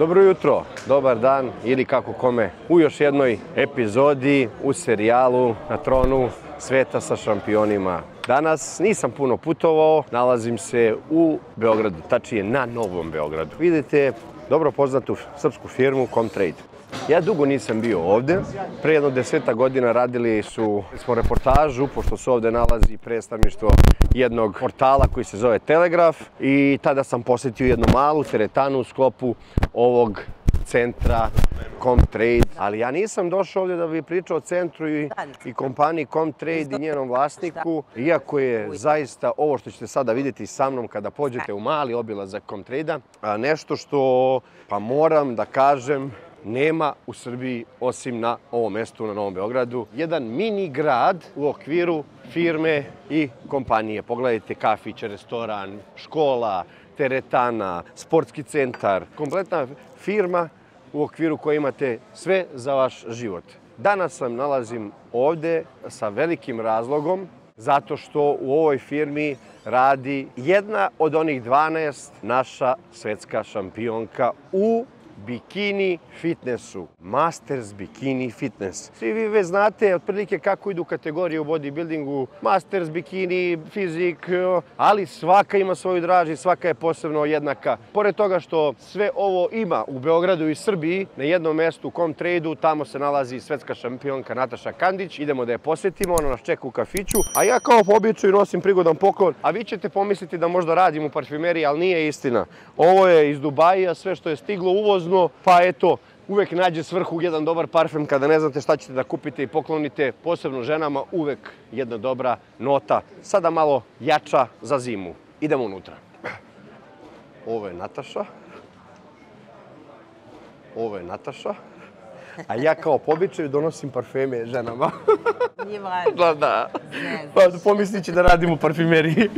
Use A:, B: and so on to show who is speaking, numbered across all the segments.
A: Dobro jutro, dobar dan ili kako kome u još jednoj epizodi u serijalu na tronu sveta sa šampionima. Danas nisam puno putovao, nalazim se u Beogradu, tačije na Novom Beogradu. Vidite dobro poznatu srpsku firmu Comtrade. Ja dugo nisam bio ovde. Pre jedno deseta godina radili su, smo reportažu, pošto se ovde nalazi predstavništvo jednog portala koji se zove Telegraf i tada sam posetio jednu malu teretanu u sklopu ovog centra Comtrade, ali ja nisam došao ovde da bi pričao o centru i, i kompaniji Comtrade i njenom vlasniku, iako je zaista ovo što ćete sada vidjeti sa mnom kada pođete u mali obilazak Comtrade-a, nešto što pa moram da kažem nema u Srbiji osim na ovom mestu na Novom Beogradu. Jedan mini grad u okviru firme i kompanije. Pogledajte kafić, restoran, škola, teretana, sportski centar, kompletna firma u okviru koje imate sve za vaš život. Danas sam nalazim ovde sa velikim razlogom zato što u ovoj firmi radi jedna od onih 12 naša svetska šampionka u bikini fitnessu, Masters Bikini Fitness. Svi vi već znate otprilike kako idu kategorije u bodybuildingu, Masters Bikini, fizik, ali svaka ima svoju draži, svaka je posebno jednaka. Pored toga što sve ovo ima u Beogradu i Srbiji, na jednom mestu u Comtrade-u, tamo se nalazi svetska šampionka Nataša Kandić, idemo da je posetimo, ona nas čeka u kafiću, a ja kao po običaju nosim prigodan poklon, a vi ćete pomisliti da možda radim u parfumeriji, ali nije istina. Ovo je iz Dubaja, sve što je stiglo uvozno, prazno, pa eto, uvek nađe svrhu jedan dobar parfem kada ne znate šta ćete da kupite i poklonite, posebno ženama, uvek jedna dobra nota. Sada malo jača za zimu. Idemo unutra. Ovo je Nataša. Ovo je Nataša. A ja kao po običaju donosim parfeme ženama.
B: Nije važno.
A: Da, da. Pa pomislit će da radim u parfumeriji.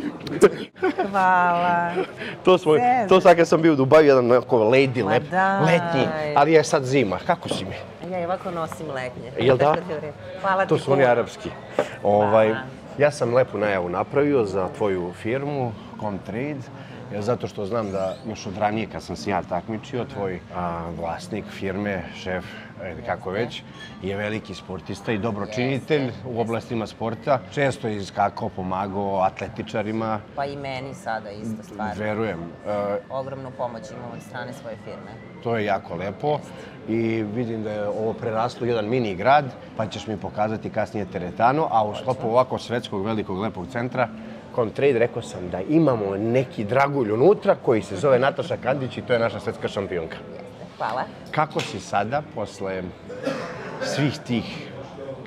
B: Hvala.
A: To smo, to sad kad sam bio u Dubaju, jedan onako lady, lep, letnji, ali je sad zima. Kako si mi?
B: Ja i ovako nosim letnje.
A: Jel da?
B: Hvala ti
A: To su oni arapski. Ovaj, ja sam lepu najavu napravio za tvoju firmu, Comtrade, jer zato što znam da još od ranije kad sam se ja takmičio, tvoj a, vlasnik firme, šef, ajde, kako već, je veliki sportista i dobročinitelj u oblastima sporta. Često je iskakao, pomagao atletičarima,
B: Pa i meni sada isto stvar.
A: verujem. E,
B: Ogromnu pomoć imam od strane svoje firme.
A: To je jako lepo i vidim da je ovo preraslo jedan mini grad, pa ćeš mi pokazati kasnije teretano, a u sklopu ovako svetskog velikog lepog centra Comtrade rekao sam da imamo neki dragulj unutra koji se zove Nataša Kandić i to je naša svetska šampionka.
B: Hvala.
A: Kako si sada posle svih tih,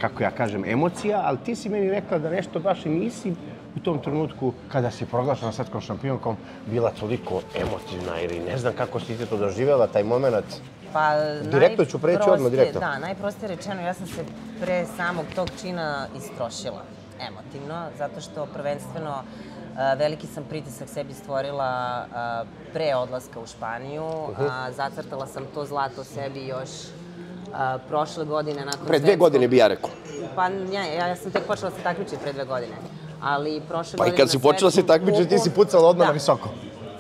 A: kako ja kažem, emocija, ali ti si meni rekla da nešto baš i nisi u tom trenutku kada si proglašena svetskom šampionkom bila toliko emotivna ili ne znam kako si ti to doživjela, taj moment.
B: Pa,
A: Direktno ću preći odmah, direktno.
B: Da, najprostije rečeno, ja sam se pre samog tog čina istrošila emotivno, zato što prvenstveno veliki sam pritisak sebi stvorila pre odlaska u Španiju. a, zacrtala sam to zlato sebi još prošle godine nakon
A: Pre dve godine bi ja rekao.
B: Pa ja, ja, sam tek počela se takmičiti pre dve godine. Ali prošle
A: Pa i
B: godine
A: kad
B: na
A: si počela se
B: svetskom
A: takmičiti, ti si pucala odmah
B: Da.
A: na visoko.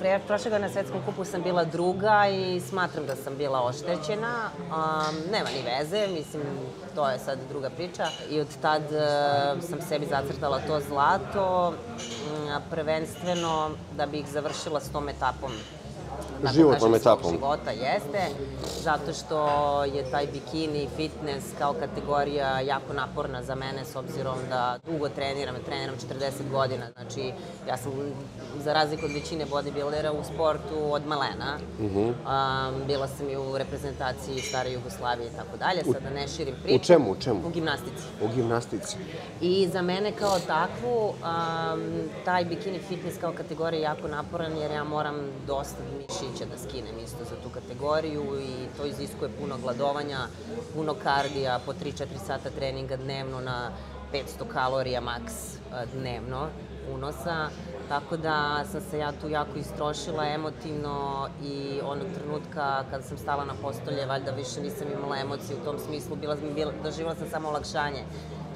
B: Pre, prošle godine na svetskom kupu sam bila druga i smatram da sam bila oštećena. Um, nema ni veze, mislim, to je sad druga priča. I od tad uh, sam sebi zacrtala to zlato, a prvenstveno da bih završila s tom etapom
A: Životnom
B: kažem,
A: etapom.
B: života jeste, zato što je taj bikini fitness kao kategorija jako naporna za mene s obzirom da dugo treniram, treniram 40 godina, znači ja sam za razliku od većine bodybuildera u sportu od malena.
A: Mhm.
B: Um, bila sam i u reprezentaciji stare Jugoslavije i tako dalje, sada ne širim priču.
A: U čemu, u čemu?
B: U gimnastici.
A: U gimnastici.
B: I za mene kao takvu, um, taj bikini fitness kao kategorija je jako naporan jer ja moram dosta mišića da skinem isto za tu kategoriju i to iziskuje puno gladovanja, puno kardija, po 3-4 sata treninga dnevno na 500 kalorija maks dnevno unosa. Tako da sam se ja tu jako istrošila emotivno i onog trenutka kada sam stala na postolje, valjda više nisam imala emocije u tom smislu, bila, bila, doživjela sam samo olakšanje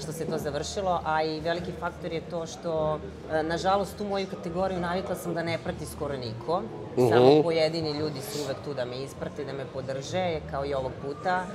B: što se to završilo, a i veliki faktor je to što, e, nažalost, tu moju kategoriju navikla sam da ne prati skoro niko. Samo pojedini ljudi su uvek tu da me isprate, da me podrže, kao i ovog puta.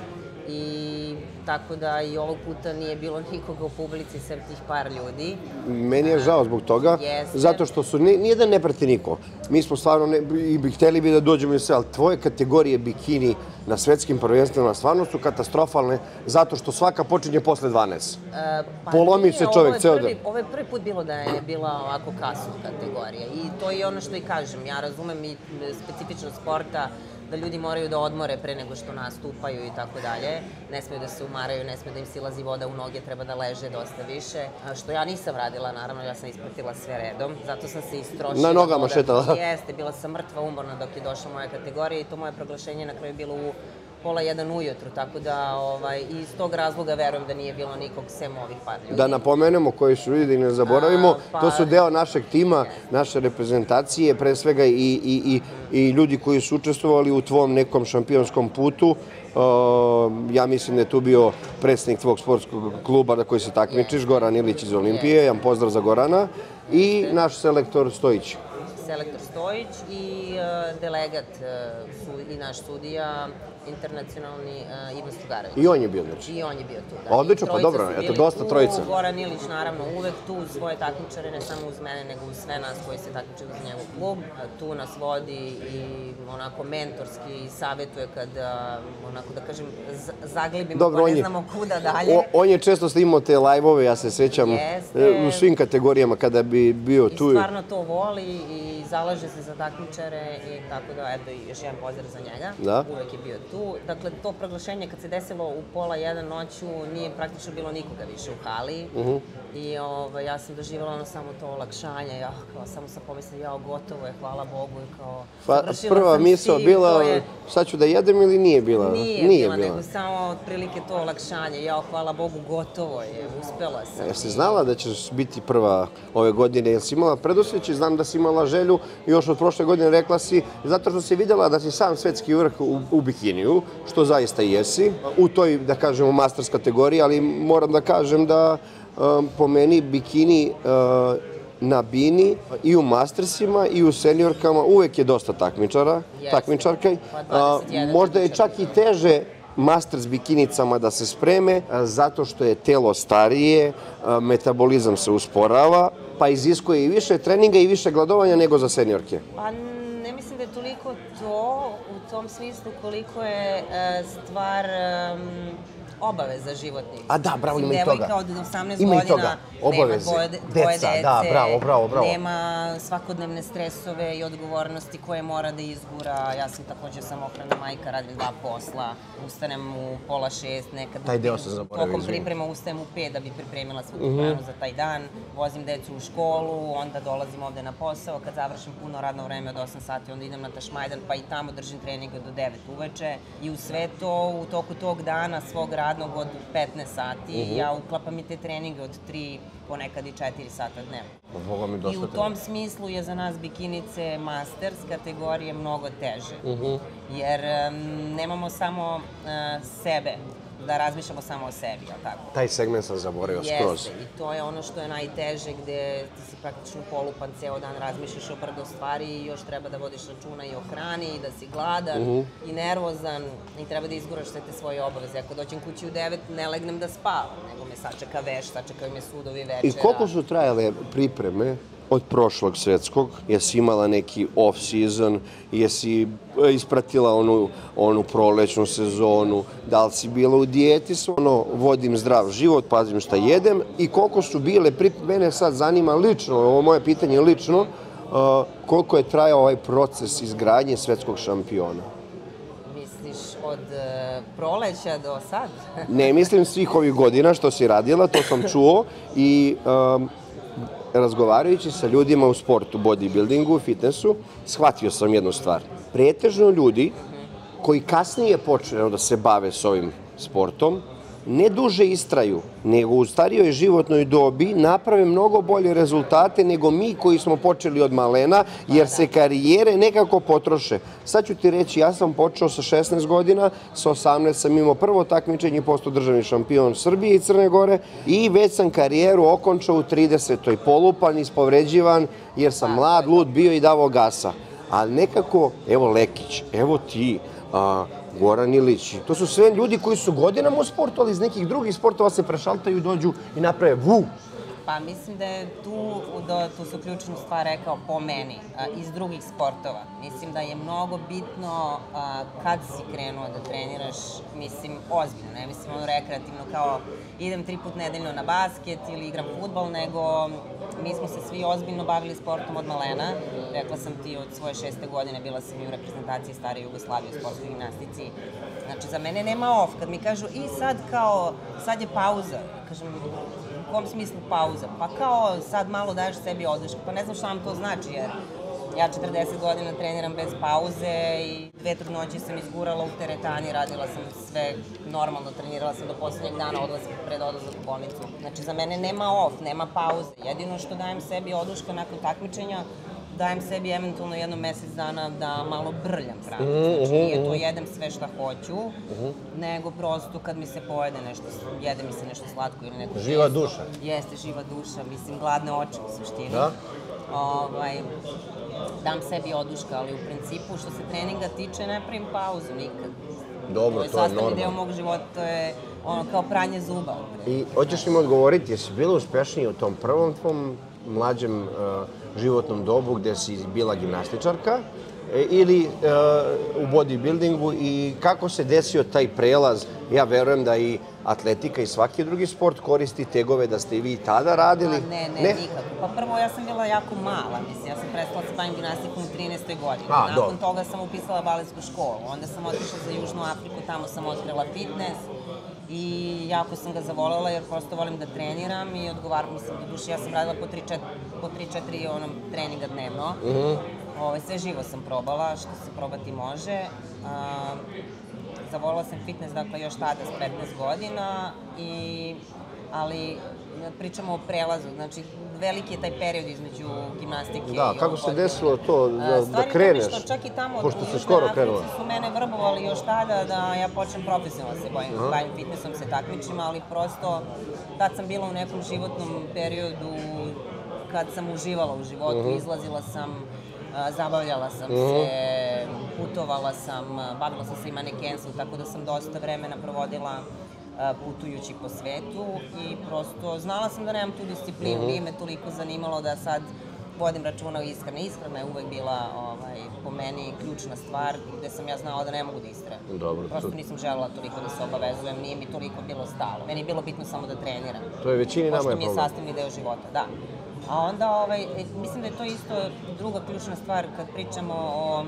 B: I tako da i ovog puta nije bilo nikoga u publici sem tih par ljudi.
A: Meni je žao zbog toga,
B: Jeste.
A: zato što su, ni- nije da ne prati niko. Mi smo stvarno, ne, i bi hteli bi da dođemo i sve, ali tvoje kategorije bikini na svetskim prvenstvima stvarno su katastrofalne, zato što svaka počinje posle 12.
B: E, pa
A: Polomi se čovek ceo dan.
B: Ovo je prvi put bilo da je bila ovako kasna kategorija i to je ono što i kažem. Ja razumem i specifičnost sporta da ljudi moraju da odmore pre nego što nastupaju i tako dalje. Ne smeju da se umaraju, ne sme da im silazi voda u noge, treba da leže dosta više. A Što ja nisam radila, naravno, ja sam ispratila sve redom, zato sam se istrošila.
A: Na nogama šetala.
B: Jeste, bila sam mrtva umorna dok je došla moja kategorija i to moje proglašenje na kraju bilo u pola jedan ujutru, tako da ovaj, iz tog razloga verujem da nije bilo nikog sem ovih par ljudi.
A: Da napomenemo koji su ljudi, da ne zaboravimo,
B: A, pa-
A: to su deo našeg tima, naše reprezentacije, pre svega i, i, i, i ljudi koji su učestvovali u tvom nekom šampionskom putu. Uh, ja mislim da je tu bio predsednik tvog sportskog kluba na koji se takmičiš, Goran Ilić iz Olimpije, jedan pozdrav za Gorana, i naš selektor Stojić.
B: Selektor Stojić i e, delegat e, su, i naš sudija internacionalni e, Ivan Stugarević.
A: I on je bio, znači.
B: I on je bio tu, da.
A: Odlično,
B: I
A: pa dobro, eto, dosta
B: tu.
A: trojica.
B: Goran Ilić, naravno, uvek tu uz svoje takmičare, ne samo uz mene, nego uz sve nas koji se takmičaju za njegov klub. A Tu nas vodi i onako mentorski savetuje kad, a, onako da kažem, zaglibimo
A: Dobro,
B: pa ne
A: je-
B: znamo kuda dalje.
A: O, on je često snimao te live-ove, ja se sećam,
B: Jeste.
A: e, u svim kategorijama kada bi bio
B: I
A: tu.
B: stvarno to voli i zalaže se za takmičare i tako da, eto, i još jedan pozdrav za njega.
A: Da.
B: Uvek je bio tu. Dakle, to proglašenje kad se desilo u pola jedan noću, nije praktično bilo nikoga više u hali.
A: Mhm.
B: I ovaj, ja sam doživjela ono samo to olakšanje, ja, kao, samo sam pomislila, jao, gotovo je, hvala Bogu, i kao,
A: Pa prva
B: tim,
A: bila,
B: je-
A: sad ću da jedem ili nije bila?
B: Nije, bila, nego samo otprilike to olakšanje. Jao, hvala Bogu, gotovo je, uspela sam.
A: Jesi
B: I-
A: znala da ćeš biti prva ove godine? Jesi imala predosjećaj? Znam da si imala želju još od prošle godine rekla si, zato što si vidjela da si sam svetski vrh u, u bikiniju, što zaista jesi, u toj, da kažemo, masters kategoriji, ali moram da kažem da um, po meni bikini uh, na bini i u mastersima i u seniorkama uvek je dosta takmičara, takmičarka.
B: Pa 21
A: možda je čak i teže masters bikinicama da se spreme a, zato što je telo starije, metabolizam se usporava, pa iziskuje i više treninga i više gladovanja nego za seniorke.
B: Pa ne mislim da je toliko to u tom smislu koliko je e, stvar em, obaveza životnih.
A: A da, bravo, ima i toga.
B: Devojka od 18
A: Ima
B: godina
A: toga, obaveze.
B: nema dvoje, dvoje
A: Deca,
B: dece,
A: da, bravo, bravo, bravo.
B: nema svakodnevne stresove i odgovornosti koje mora da izgura. Ja sam takođe samohrana majka, radim dva posla, ustanem u pola šest, nekad
A: Taj deo sam zaboravio,
B: Tokom priprema ustajem u pet da bi pripremila svu tu hranu za taj dan, vozim decu u školu, onda dolazim ovde na posao, kad završim puno radno vreme od 8 sati, onda idem na Tašmajdan, pa i tamo držim treninge do 9 uveče i u sve to, u toku tog dana svog radnog od 15 sati, ja uklapam i te treninge od 3, ponekad i 4 sata dnevno.
A: Boga mi
B: I u tom smislu je za nas bikinice masters kategorije mnogo teže. Jer em, nemamo samo e, sebe, da razmišljamo samo o sebi, jel tako?
A: Taj segment sam zaboravio skroz.
B: Jeste, i to je ono što je najteže, gde ti si praktično polupan ceo dan, razmišljaš o brdo stvari i još treba da vodiš računa i o hrani, i da si gladan
A: Mhm.
B: i nervozan i treba da izguraš sve te svoje obaveze. Ako dođem kući u devet, ne legnem da spavam, nego me sačeka veš, sačekaju me sudovi večera.
A: I koliko su trajale pripreme od prošlog svetskog? Jesi imala neki off-season? Jesi e, ispratila onu, onu prolećnu sezonu? Da li si bila u dijeti? Ono, vodim zdrav život, pazim šta jedem. I koliko su bile pripreme? Mene sad zanima lično, ovo moje pitanje je lično, uh, koliko je trajao ovaj proces izgradnje svetskog šampiona?
B: Misliš od e, proleća do sad?
A: Ne mislim svih ovih godina što si radila, to sam čuo i um, razgovarajući sa ljudima u sportu, bodybuildingu, fitnessu, shvatio sam jednu stvar. Pretežno ljudi koji kasnije počnu da se bave s ovim sportom, ne duže istraju, nego u starijoj životnoj dobi naprave mnogo bolje rezultate nego mi koji smo počeli od malena, jer se karijere nekako potroše. Sad ću ti reći, ja sam počeo sa 16 godina, sa 18 sam imao prvo takmičenje i postao državni šampion Srbije i Crne Gore i već sam karijeru okončao u 30. polupan, ispovređivan, jer sam mlad, lud bio i davo gasa. Ali nekako, evo Lekić, evo ti, Goran Ilić. To su sve ljudi koji su godinama u sportu, ali iz nekih drugih sportova se prešaltaju dođu i naprave vu.
B: Pa mislim da je tu, da tu su ključnu stvar rekao po meni, iz drugih sportova. Mislim da je mnogo bitno kad si krenuo da treniraš, mislim, ozbiljno, ne mislim ono rekreativno kao idem tri put nedeljno na basket ili igram futbol, nego mi smo se svi ozbiljno bavili sportom od malena. Rekla sam ti od svoje šeste godine bila sam i u reprezentaciji stare Jugoslavije u sportskoj gimnastici. Znači, za mene nema off. Kad mi kažu, i sad kao, sad je pauza, kažem, u kom smislu pauza? Pa kao sad malo daješ sebi odušku. Pa ne znam šta vam to znači, jer ja 40 godina treniram bez pauze i dve trudnoće sam izgurala u teretani, radila sam sve normalno, trenirala sam do poslednjeg dana odlaska pred odlazak u bolnicu. Znači za mene nema off, nema pauze. Jedino što dajem sebi oduška nakon takmičenja dajem sebi eventualno jedno mesec dana da malo brljam hranu. Znači, nije to jedem sve šta hoću, nego prosto kad mi se pojede nešto, jede mi se nešto slatko ili neko
A: Živa
B: testo.
A: duša.
B: Jeste, živa duša, mislim, gladne oči u suštini.
A: Da?
B: Ovaj, dam sebi oduška, ali u principu što se treninga tiče ne pravim pauzu nikad.
A: Dobro,
B: to je
A: to je
B: sastavni deo
A: normalno.
B: mog života, to je ono kao pranje zuba.
A: I hoćeš im odgovoriti, jesi bila uspešnija u tom prvom tvom mlađem uh, životnom dobu gde si bila gimnastičarka ili uh, u bodybuildingu i kako se desio taj prelaz? Ja verujem da i atletika i svaki drugi sport koristi tegove da ste i vi i tada radili.
B: Pa ne, ne, ne, nikako. Pa prvo ja sam bila jako mala, mislim, ja sam prestala se bavim gimnastikom u 13. godini.
A: A,
B: Nakon toga sam upisala baletsku školu, onda sam otišla za Južnu Afriku, tamo sam otkrila fitness i jako sam ga zavolela jer prosto volim da treniram i odgovaram, mislim, do duše ja sam radila po 3-4 po 3-4 onom treninga dnevno.
A: Mhm.
B: Ove, sve živo sam probala, što se probati može. A, zavolila sam fitness, dakle, još tada s 15 godina, i, ali pričamo o prelazu, znači veliki je taj period između gimnastike
A: Da,
B: i
A: kako
B: ovog
A: se desilo to da, da kreneš?
B: što čak i tamo
A: pošto
B: u
A: se skoro krenula.
B: su mene vrbovali još tada da ja počnem profesionalno se bavim, bavim fitnessom, se takmičim, ali prosto tad sam bila u nekom životnom periodu kad sam uživala u životu,
A: Mhm.
B: izlazila sam, zabavljala sam se, putovala sam, bavila sam se i manekenstvom, tako da sam dosta vremena provodila putujući po svetu i prosto znala sam da nemam tu disciplinu,
A: Mhm.
B: nije me toliko zanimalo da sad vodim računa o ishrani. Ishrana je uvek bila ovaj, po meni ključna stvar gde sam ja znala da ne mogu da istrajem.
A: Dobro,
B: Prosto
A: to-
B: nisam želela toliko da se obavezujem, nije mi toliko bilo stalo. Meni je bilo bitno samo da treniram.
A: To je većini nama je
B: Pošto mi je
A: problem.
B: sastavni deo života, da. A onda, ovaj, e, mislim da je to isto druga ključna stvar kad pričamo o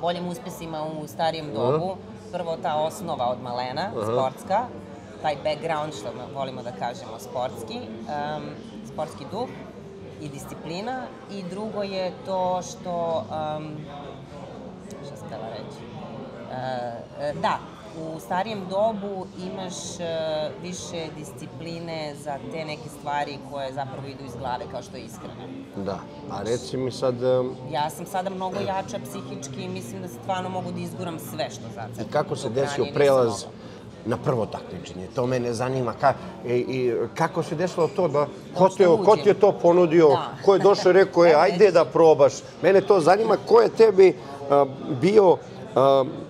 B: boljim uspesima u starijem dobu. Prvo ta osnova od malena, sportska, taj background što volimo da kažemo sportski, um, sportski duh i disciplina. I drugo je to što, um, šta sam reći, e, da, u starijem dobu imaš e, više discipline za te neke stvari koje zapravo idu iz glave, kao što je ishrana.
A: Da, a reci mi sad,
B: Ja sam sada mnogo jača psihički i mislim da stvarno mogu da izguram sve što zacem.
A: I kako se desio prelaz na prvo takmičenje? To mene zanima. Ka, i, i, kako se desilo to da... Ko, te, ko ti je to ponudio?
B: Da.
A: Ko je došao i rekao je,
B: Evo,
A: ajde da probaš? Mene to zanima. Ko je tebi a, bio...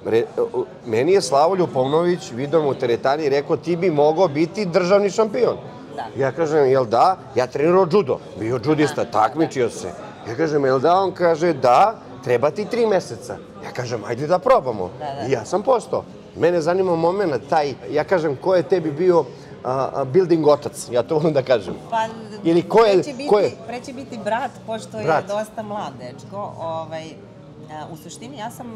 A: Re, a, meni je Slavo Ljupovnović video u teretani i rekao ti bi mogao biti državni šampion.
B: Da.
A: Ja kažem, jel da? Ja trenirao judo. Bio judista,
B: Da,
A: takmičio se. Ja kažem, jel da? On kaže, da, treba ti tri meseca. Ja kažem, ajde da probamo.
B: Da, da.
A: I ja sam postao. Mene zanima moment taj, ja kažem, ko je tebi bio a, building otac, ja to volim da kažem.
B: Pa,
A: Ili ko je-
B: pre će biti,
A: ko je-
B: Pre će biti brat, pošto
A: Brat.
B: je dosta mlad dečko. Ovaj, u suštini, ja sam,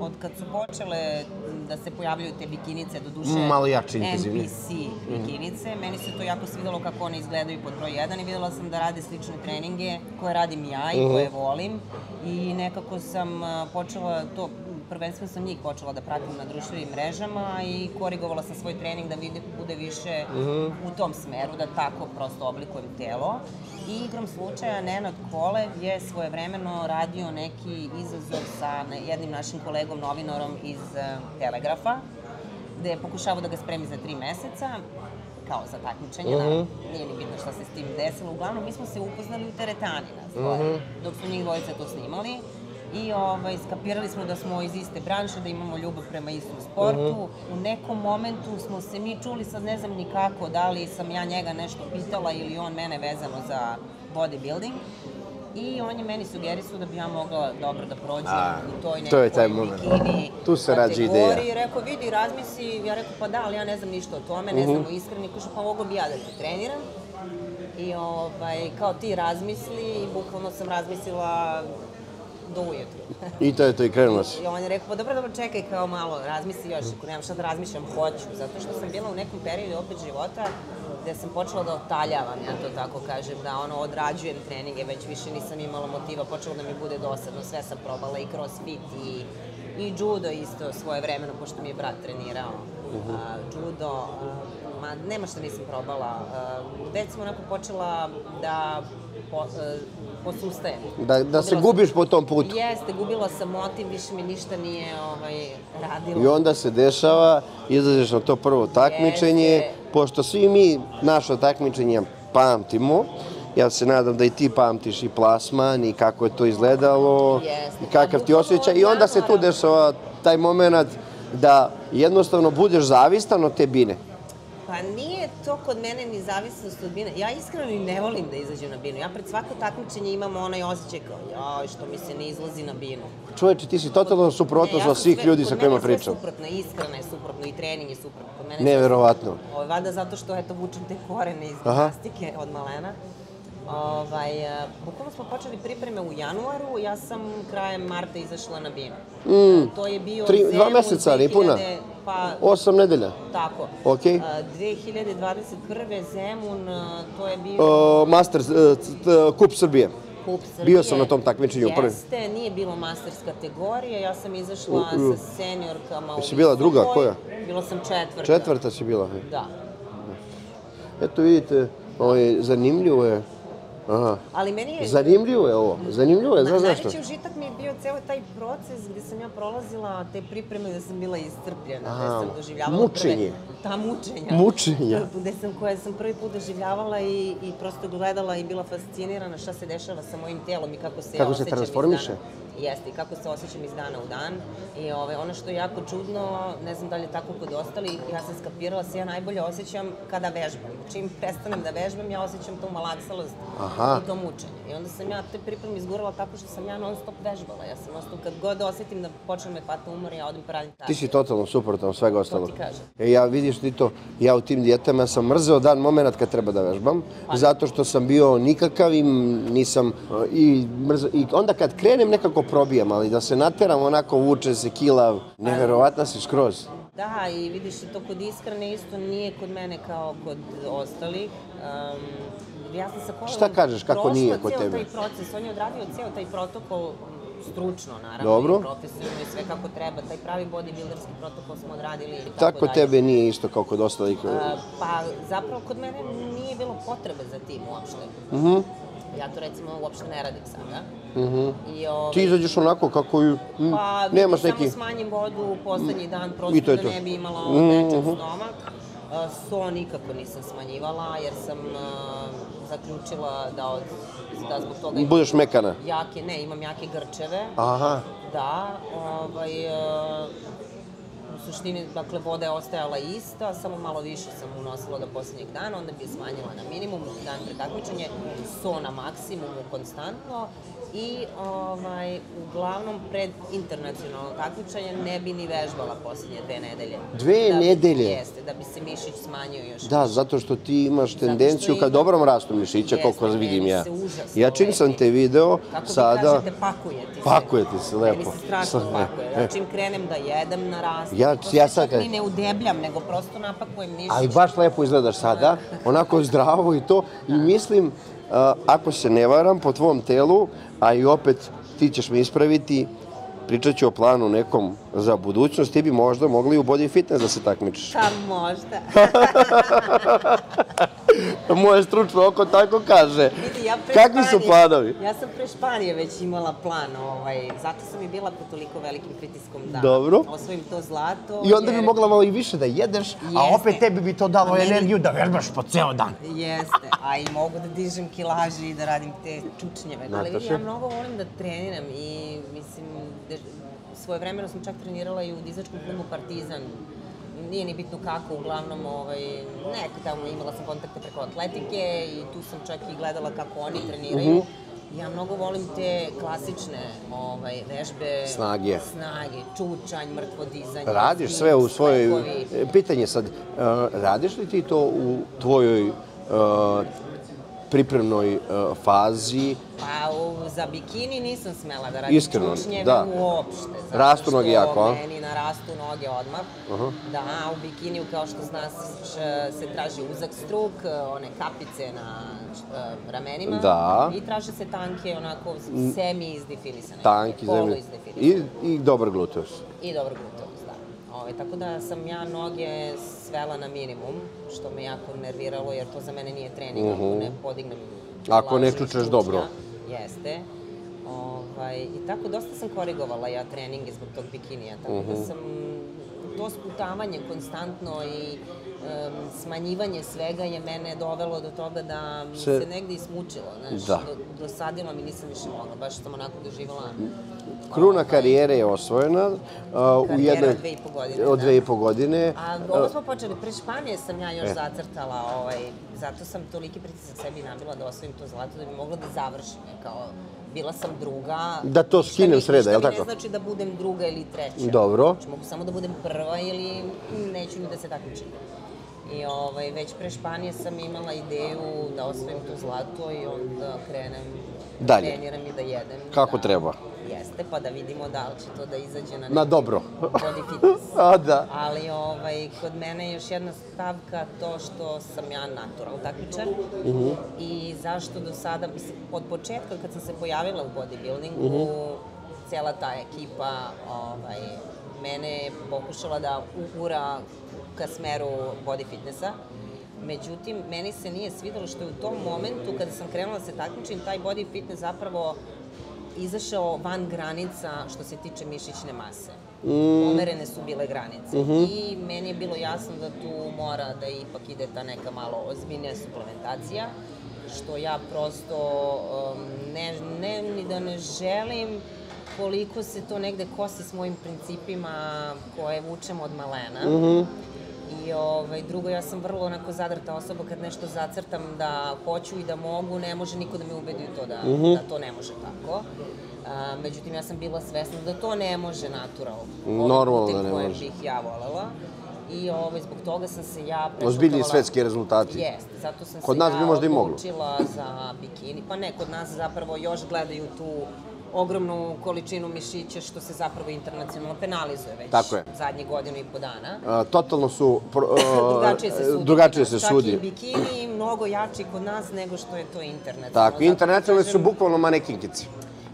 B: od kad su počele da se pojavljaju te bikinice, do duše
A: Malo jače, intenzivnije.
B: NPC bikinice, meni se to jako svidelo kako one izgledaju pod broj 1 i videla sam da rade slične treninge koje radim ja i koje volim i nekako sam počela to, prvenstveno sam njih počela da pratim na društvenim mrežama i korigovala sam svoj trening da vide, bude više u tom smeru, da tako prosto oblikujem telo. I igrom slučaja Nenad Kolev je svojevremeno radio neki izazov sa jednim našim kolegom novinarom iz e, Telegrafa, gde je pokušavao da ga spremi za tri meseca, kao za takmičenje, naravno, nije ni bitno šta se s tim desilo. Uglavnom, mi smo se upoznali u teretani nas dvoje, dok su njih dvojica to snimali. I ovaj, skapirali smo da smo iz iste branše, da imamo ljubav prema istom sportu. U nekom momentu smo se mi čuli, sad ne znam ni kako, da li sam ja njega nešto pitala ili on mene vezano za bodybuilding. I on je meni sugerisao da bi ja mogla dobro da prođem
A: A,
B: u toj nekoj
A: to je taj moment.
B: bikini
A: Tu se rađa ideja.
B: kategoriji. Rekao, vidi, razmisli, ja rekao, pa da, ali ja ne znam ništa o tome, ne
A: Mhm.
B: znamo iskreno, kaže, pa mogu bi ja da te treniram. I ovaj, kao ti razmisli, i bukvalno sam razmislila do ujutru.
A: I to je to i krenulo si.
B: I on je rekao, pa dobro, dobro, čekaj, kao malo, razmisli još, ako nemam šta da razmišljam, hoću. Zato što sam bila u nekom periodu opet života gde sam počela da otaljavam, ja to tako kažem, da ono, odrađujem treninge, već više nisam imala motiva, počelo da mi bude dosadno, sve sam probala, i crossfit, i, i judo isto svoje vremeno, pošto mi je brat trenirao. a, judo, a, ma nema šta nisam probala. A, već sam onako počela da po, a, posustajem.
A: Da, da se
B: sam-
A: gubiš po tom putu.
B: Jeste, gubila sam motiv, više mi ništa nije ovaj, radilo.
A: I onda se dešava, izlaziš na to prvo takmičenje,
B: Jeste.
A: pošto svi mi naša takmičenja pamtimo, ja se nadam da i ti pamtiš i plasman i kako je to izgledalo
B: Jeste.
A: i kakav ti osjećaj i onda se tu dešava taj moment da jednostavno budeš zavistan od te bine.
B: Pa nije to kod mene ni zavisnost od bine. Ja iskreno ni ne volim da izađem na binu. Ja pred svako takmičenje imam onaj osjećaj kao, jaj, što mi se ne izlazi na binu.
A: Čoveče, ti si totalno suprotno za
B: sam
A: svih
B: sve-
A: ljudi
B: kod
A: sa
B: mene
A: kojima
B: je sve
A: pričam.
B: suprotno, iskreno je suprotno i trening je suprotno. Kod mene
A: Neverovatno.
B: Ovo, valjda zato što eto vučem te korene iz gimnastike od malena. Ovaj, e, bukvalno smo počeli pripreme u januaru, ja sam krajem marta izašla na binu. Mm. To je bio
A: Tri- dva meseca, ali puna?
B: 2000 Pa,
A: Osam nedelja.
B: tako. A, 2021. Zemun, to je bio
A: Uh, Masters, t- Kup Srbije.
B: kup Srbije.
A: bio sam na tom takmičenju prvi.
B: Jeste, nije bilo masters kategorije, ja sam izašla sa seniorkama u
A: Jesi bila druga, koja?
B: Bila sam četvrta.
A: Četvrta si bila.
B: Da.
A: Eto vidite, ovaj, zanimljivo je. Aha.
B: Ali meni je...
A: Zanimljivo je ovo, zanimljivo je,
B: Na-
A: znaš zašto?
B: Najveći užitak mi je bio ceo taj proces gde sam ja prolazila te pripreme gde sam bila iscrpljena, gde
A: Aha,
B: sam doživljavala
A: mučenje.
B: prve... Ta mučenja.
A: Mučenja.
B: Gde sam, koje sam prvi put doživljavala i, i prosto gledala i bila fascinirana šta se dešava sa mojim telom i kako se
A: Kako
B: ja
A: se
B: osjećam
A: transformiše.
B: iz dana. Jeste, i kako se osjećam iz dana u dan. I ovaj, ono što je jako čudno, ne znam da li je tako kod ostalih, ja sam skapirala se ja najbolje osjećam kada vežbam. Čim prestanem da vežbam, ja osjećam tu malaksalost
A: Aha.
B: I to mučenje. I onda sam ja te pripreme izgurala tako što sam ja non stop vežbala. Ja sam non stop, kad god osetim da počne me hvata umor, ja odem pa radim tako.
A: Ti si totalno suprotan svega ostalog.
B: ti kažem.
A: E, ja vidiš ti to, ja u tim dijetama sam mrzeo dan moment kad treba da vežbam,
B: Pa
A: zato što sam bio nikakav i nisam, i, mrzeo, i onda kad krenem nekako probijam, ali da se nateram onako vuče se kilav, neverovatna si skroz.
B: Da, i vidiš i to kod iskrene isto nije kod mene kao kod ostalih. Um, ja sam sa Kolevom
A: Šta kažeš, kako nije kod tebe?
B: taj proces, on je odradio ceo taj protokol m, stručno, naravno,
A: Dobro.
B: profesionalno i sve kako treba. Taj pravi bodybuilderski protokol smo odradili i tako,
A: Tako
B: dalje.
A: tebe nije isto kao kod ostalih.
B: A, pa zapravo kod mene nije bilo potrebe za tim uopšte.
A: Mhm.
B: Ja to recimo uopšte ne radim sada.
A: Mhm.
B: I, ovaj,
A: Ti izađeš onako kako i, mm,
B: Pa,
A: nemaš
B: samo
A: neki...
B: smanjim vodu poslednji dan, prosto da ne bi imala
A: Mhm,
B: tečan
A: mhm.
B: stomak. A, So nikako nisam smanjivala, jer sam a, zaključila da, od, da zbog toga imam
A: Budeš mekana.
B: jake, ne, imam jake grčeve.
A: Aha.
B: Da, ovaj, e, u suštini, dakle, voda je ostajala ista, samo malo više sam unosila do poslednjeg dana, onda bi je smanjila na minimum, dan pre takmičenje, so na maksimumu konstantno i ovaj, uglavnom pred internacionalno takmičenje ne bi ni vežbala poslednje dve nedelje.
A: Dve
B: da,
A: nedelje?
B: Jeste, da bi se mišić smanjio još
A: Da, zato što ti imaš tendenciju ka dobrom rastu mišića,
B: Jeste,
A: koliko vidim ja. Ja čim sam te video,
B: Kako vi
A: sada...
B: kažete, pakuje ti se.
A: Pakuje ti se, lepo.
B: Meni se strašno pakuje.
A: e.
B: Ja čim krenem da jedem na rast,
A: Ja- ja sad
B: ni ne udebljam, nego prosto napakujem mišić.
A: Ali baš lepo izgledaš sada, onako zdravo i to. I mislim, a, ako se ne varam, po tvom telu, a i opet ti ćeš me ispraviti, pričat ću o planu nekom za budućnost, ti bi možda mogli i u body fitness da se takmičiš.
B: Pa možda.
A: Moje stručno oko tako kaže.
B: Vidi, ja
A: Kakvi su planovi?
B: Ja sam pre Španije već imala plan, ovaj, zato sam i bila pod toliko velikim pritiskom da
A: Dobro.
B: osvojim to zlato.
A: I onda bi
B: jer-
A: mogla malo i više da jedeš, a
B: Jeste.
A: opet tebi bi to dalo
B: A meni-
A: energiju da vežbaš po ceo dan.
B: Jeste, a i mogu da dižem kilaži i da radim te čučnjeve. Ali vidi, ja mnogo volim da treniram i mislim, de, svoje vremeno sam čak trenirala i u dizačkom klubu Partizan. Nije ni bitno kako, uglavnom, ovaj, neka tamo imala sam kontakte preko atletike i tu sam čak i gledala kako oni treniraju.
A: Mhm.
B: Ja mnogo volim te klasične ovaj, vežbe.
A: Snage.
B: Snage, čučanj, mrtvo dizanje.
A: Radiš sve u svojoj... E, Pitanje sad, e, radiš li ti to u tvojoj e, pripremnoj e, fazi?
B: Pa u, za bikini nisam smela da radim
A: Iskreno,
B: čučnjeve
A: da.
B: uopšte.
A: Rastu noge jako, a?
B: Meni narastu noge odmah. Da, a u bikiniju kao što znaš š- se traži uzak struk, one kapice na š- ramenima.
A: Da.
B: I traže se tanke, onako semi izdefinisane.
A: Tanki,
B: izdefinisane.
A: I, I dobar gluteus.
B: I dobro gluteus, Ove, tako da sam ja noge svela na minimum, što me jako nerviralo, jer to za mene nije trening, ako ne podignem
A: Mhm. Ako ne
B: čučnja.
A: dobro.
B: Jeste. Ovaj, I tako dosta sam korigovala ja treninge zbog tog bikinija, tako
A: Mhm.
B: da sam to sputavanje konstantno i em, smanjivanje svega je mene dovelo do toga da mi
A: Se-
B: se, negde ismučilo, znaš,
A: Da.
B: do, dosadilo mi, nisam više mogla, baš sam onako doživala
A: Kruna karijere je osvojena uh, u jednoj...
B: od dve i po godine,
A: Od
B: da.
A: dve i po godine.
B: A ovo smo počeli, pre Španije sam ja
A: E.
B: još zacrtala, ovaj, zato sam toliki pritisak sebi nabila da osvojim to zlato da bi mogla da završim, kao bila sam druga.
A: Da to skinem
B: mi-
A: s reda,
B: šta
A: jel
B: mi
A: tako?
B: ne znači da budem druga ili treća.
A: Dobro.
B: Znači mogu samo da budem prva ili neću ni da se takmičim. I ovaj, već pre Španije sam imala ideju da osvojim to zlato i onda krenem
A: Dalje.
B: treniram i da jedem.
A: Kako
B: da,
A: treba.
B: Jeste, pa da vidimo da li će to da izađe na,
A: Na dobro.
B: body fitness.
A: A da.
B: Ali ovaj, kod mene je još jedna stavka to što sam ja natural takmičar
A: Mhm.
B: i zašto do sada, mislim, od početka kad sam se pojavila u bodybuildingu,
A: Mhm.
B: cela ta ekipa ovaj, mene je pokušala da ugura ka smeru body fitnessa. Međutim, meni se nije svidelo što je u tom momentu kada sam krenula da se takmičim, taj body fitness zapravo izašao van granica što se tiče mišićne mase. Pomerene su bile granice. I meni je bilo jasno da tu mora da ipak ide ta neka malo ozbiljnija suplementacija, što ja prosto um, ne, ne, ni da ne želim koliko se to negde kosi s mojim principima koje vučem od malena. I ovaj, drugo, ja sam vrlo onako zadrta osoba kad nešto zacrtam da hoću i da mogu, ne može niko da me ubedi u to da, da to ne može tako. A, međutim, ja sam bila svesna da to ne može natural. ovim
A: Normalno da ne može.
B: bih ja volela. I ovaj, zbog toga sam se ja prešutovala...
A: Ozbiljniji svetski rezultati.
B: Jeste, zato sam
A: Kod
B: se
A: nas
B: ja
A: bi možda i moglo.
B: odlučila za bikini. Pa ne, kod nas zapravo još gledaju tu ogromnu količinu mišića što se zapravo internacionalno penalizuje već
A: Tako je.
B: zadnjih godinu i po dana.
A: A, totalno su... pro- a,
B: drugačije se sudi.
A: Drugačije se.
B: Čak
A: sudi.
B: i bikini mnogo jači kod nas nego što je to internet.
A: Tako, internacionalne su bukvalno manekinkice.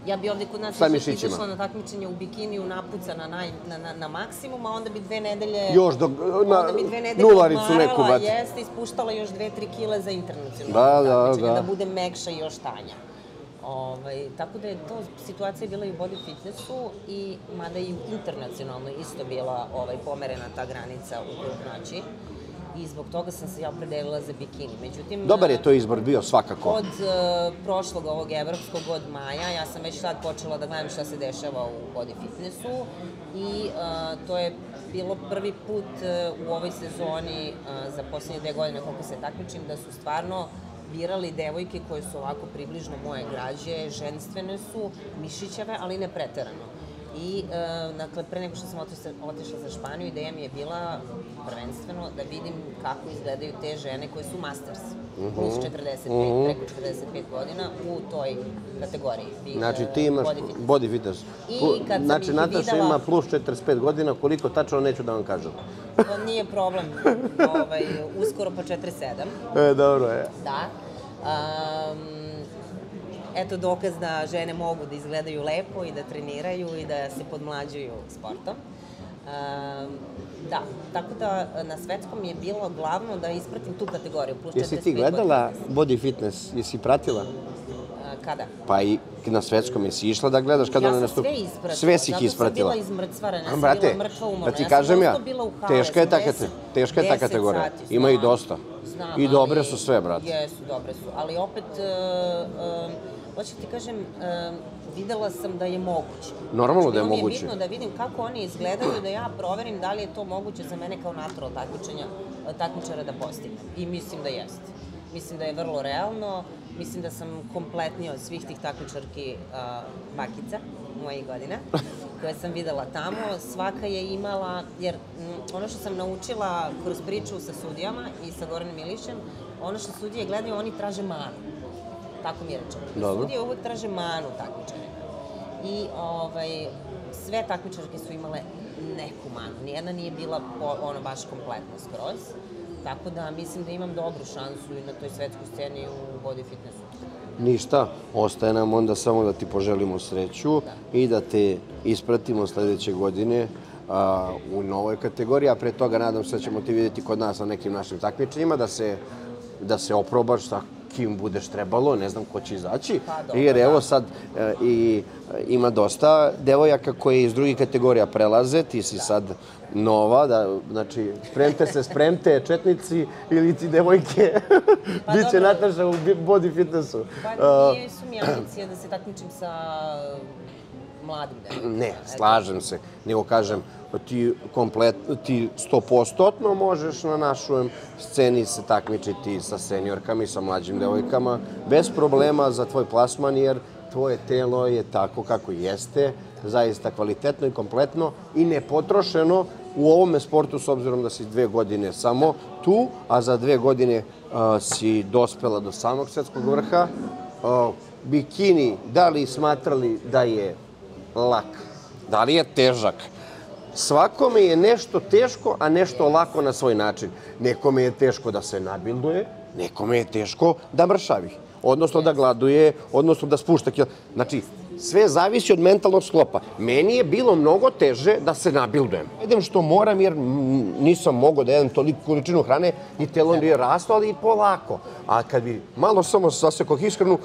B: Ja bi ovde kod nas izašla na takmičenje u bikiniju napucana na, na, na, na maksimum, a onda bi dve nedelje...
A: Još dok- na
B: onda bi dve nedelje
A: nularicu neku bati.
B: Jeste, ispuštala još dve, tri kile za internacionalno
A: Da, da,
B: takmičenje,
A: da.
B: da bude mekša i još tanja. Ovaj, tako da je to situacija bila i u body fitnessu i mada i internacionalno isto bila ovaj, pomerena ta granica u krug noći i zbog toga sam se ja opredelila za bikini. Međutim,
A: Dobar je to izbor bio svakako.
B: Od uh, prošlog ovog evropskog od maja, ja sam već sad počela da gledam šta se dešava u body fitnessu i uh, to je bilo prvi put uh, u ovoj sezoni uh, za poslednje dve godine koliko se takmičim da su stvarno birali devojke koje su ovako približno moje građe, ženstvene su, mišićave, ali ne preterano. I, e, dakle, pre nego što sam otišla, otišla za Španiju, ideja mi je bila prvenstveno da vidim kako izgledaju te žene koje su masters, plus 45, preko 45 godina u toj kategoriji. Big,
A: Znači
B: e,
A: ti imaš
B: body fitness.
A: body fitness.
B: I kad sam
A: znači Nataša
B: videla-
A: ima plus 45 godina, koliko tačno neću da vam kažem.
B: To nije problem, ovaj, uskoro pa 47.
A: E, dobro je.
B: Da. Um, eto dokaz da žene mogu da izgledaju lepo i da treniraju i da se podmlađuju sportom. Um, da, tako da na svetskom je bilo glavno da ispratim tu kategoriju. Plus
A: Jesi ti
B: 45
A: gledala
B: godina.
A: body fitness? Jesi pratila?
B: Kada?
A: Pa i na svetskom jesi išla da gledaš kada
B: ja
A: ona
B: sam
A: nastupa?
B: sve ispratila.
A: Sve si ih ispratila.
B: Zato sam bila izmrcvarena, ja
A: A,
B: sam
A: brate,
B: bila mrtva umorna.
A: da ti
B: ja
A: kažem
B: sam
A: ja, teška je ta,
B: sam
A: teška je ta
B: 10
A: kategorija. Ima i dosta.
B: Znam,
A: I dobre
B: ali-
A: su sve, brate.
B: Jesu, dobre su. Ali opet, uh, um, hoću ti kažem, um, videla sam da je moguće.
A: Normalno da je
B: Bilo mi
A: moguće.
B: je bitno da vidim kako oni izgledaju, da ja proverim da li je to moguće za mene kao natural takmičenja, takmičara da postignem. I mislim da jeste. Mislim da je vrlo realno, mislim da sam kompletnija od svih tih takmičarki uh, bakica mojih godina, koje sam videla tamo. Svaka je imala, jer mm, ono što sam naučila kroz priču sa sudijama i sa Goranom Milišem, ono što sudije gledaju, oni traže manu. Tako mi je rečeno. Sudije uvek traže manu takmičarima. I ovaj, sve takmičarke su imale neku manu. Nijedna nije bila po, ono baš kompletno skroz. Tako da mislim da imam dobru šansu i na toj svetskoj sceni u body fitnessu.
A: Ništa, ostaje nam onda samo da ti poželimo sreću i da te ispratimo sledeće godine a, u novoj kategoriji, a pre toga nadam se da ćemo te vidjeti kod nas na nekim našim takmičenjima, da se, da se oprobaš sa kim budeš trebalo, ne znam ko će izaći,
B: Pa, dobro,
A: jer evo
B: da.
A: sad e, i e, ima dosta devojaka koje iz drugih kategorija prelaze, ti si sad nova, da, znači spremte se, spremte, četnici ili ti devojke,
B: Pa
A: bit će
B: dobro.
A: Nataša u body fitnessu.
B: Pa
A: A,
B: nije su mi ambicije da se takmičim sa mladim devojkama.
A: Ne, slažem se, nego kažem, ti komplet, ti stopostotno možeš na našoj sceni se takmičiti sa seniorkama i sa mlađim devojkama, bez problema za tvoj plasman, jer tvoje telo je tako kako jeste, zaista kvalitetno i kompletno i nepotrošeno u ovome sportu, s obzirom da si dve godine samo tu, a za dve godine a, si dospela do samog svetskog vrha. A, bikini, da li smatrali da je lak? Da li je težak? Svakome je nešto teško, a nešto lako na svoj način. Nekome je teško da se nabilduje, nekome je teško da mršavi. Odnosno da gladuje, odnosno da spušta kilo. Znači, sve zavisi od mentalnog sklopa. Meni je bilo mnogo teže da se nabildujem. Jedem što moram jer nisam mogao da jedem toliku količinu hrane i telo mi je raslo, ali i polako. A kad bi malo samo sasekao ishranu,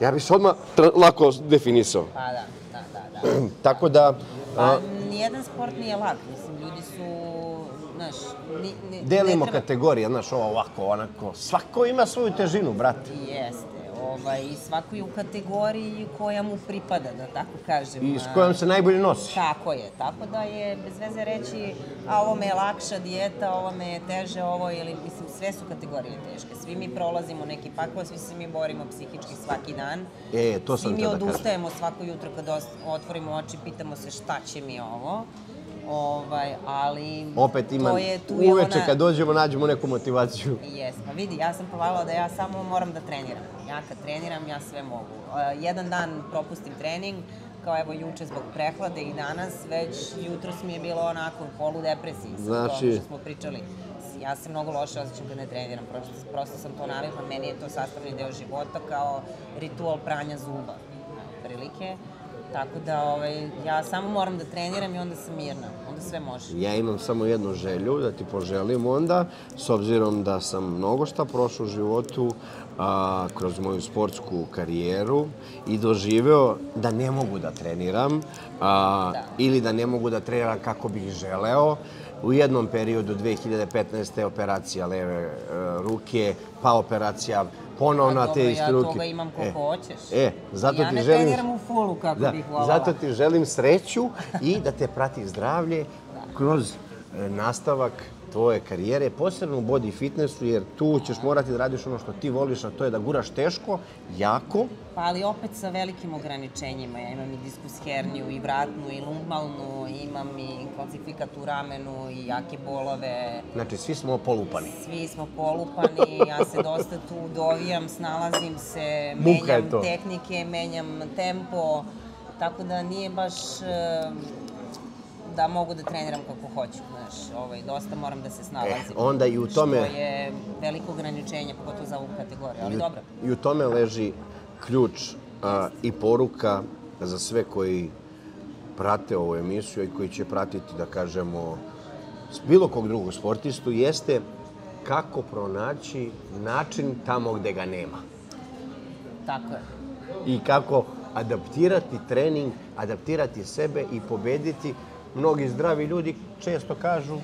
A: ja bi se odmah lako definisao.
B: Pa da, da, da, da.
A: Tako da,
B: Pa,
A: a,
B: nijedan sport nije lak, mislim, ljudi su, znaš, ni, ni,
A: delimo
B: treba...
A: kategorije, znaš, ovo ovako, onako. Svako ima svoju težinu, brate.
B: Jeste, ovaj, svako je u kategoriji koja mu pripada, da tako kažem.
A: I s kojom se najbolje nosi.
B: Tako je, tako da je bez veze reći, a ovo me je lakša dijeta, ovo me je teže, ovo ili, mislim, sve su kategorije teške. Svi mi prolazimo neki pakao, svi se mi borimo psihički svaki dan.
A: E, to sam
B: Svi mi
A: da
B: odustajemo svako jutro kad otvorimo oči, pitamo se šta će mi ovo. Ovaj, ali
A: Opet ima,
B: to je tu je
A: uveče
B: ona...
A: kad dođemo nađemo neku motivaciju.
B: Jes, pa vidi, ja sam provalila da ja samo moram da treniram. Ja kad treniram, ja sve mogu. Uh, jedan dan propustim trening, kao evo juče zbog prehlade i danas, već jutros mi je bilo onako u polu depresiji.
A: Znači-
B: to što smo pričali. Ja se mnogo loše osjećam kad ne treniram, prosto, prosto sam to navikla, meni je to sastavni deo života kao ritual pranja zuba, prilike. Tako da ovaj, ja samo moram da treniram i onda sam mirna, onda sve može.
A: Ja imam samo jednu želju da ti poželim onda, s obzirom da sam mnogo šta prošao u životu a, kroz moju sportsku karijeru i doživeo da ne mogu da treniram a,
B: Da.
A: ili da ne mogu da treniram kako bih želeo. U jednom periodu 2015. operacija leve e, ruke, pa operacija ponovno
B: A
A: na te iste
B: ja
A: ruke.
B: toga imam koliko hoćeš.
A: E, zato
B: ja
A: ti
B: ne
A: želim...
B: treniram u fullu kako
A: Da,
B: bih volala.
A: zato ti želim sreću i da te prati zdravlje kroz e, nastavak tvoje karijere, posebno u body fitnessu, jer tu ćeš morati da radiš ono što ti voliš, a to je da guraš teško, jako,
B: Pa ali opet sa velikim ograničenjima. Ja imam i diskus herniju, i vratnu, i lumbalnu, imam i kalcifikat u ramenu, i jake bolove.
A: znači svi smo polupani.
B: Svi smo polupani, ja se dosta tu dovijam, snalazim se, menjam tehnike, menjam tempo, tako da nije baš e, da mogu da treniram kako hoću, znaš, ovaj, dosta moram da se snalazim.
A: E, onda i u tome-
B: Što je veliko ograničenje, pogotovo za ovu kategoriju, ali
A: I
B: dobro.
A: I u tome leži ključ a, i poruka za sve koji prate ovu emisiju i koji će pratiti, da kažemo, bilo kog drugog sportistu, jeste kako pronaći način tamo gde ga nema.
B: Tako je.
A: I kako adaptirati trening, adaptirati sebe i pobediti. Mnogi zdravi ljudi često kažu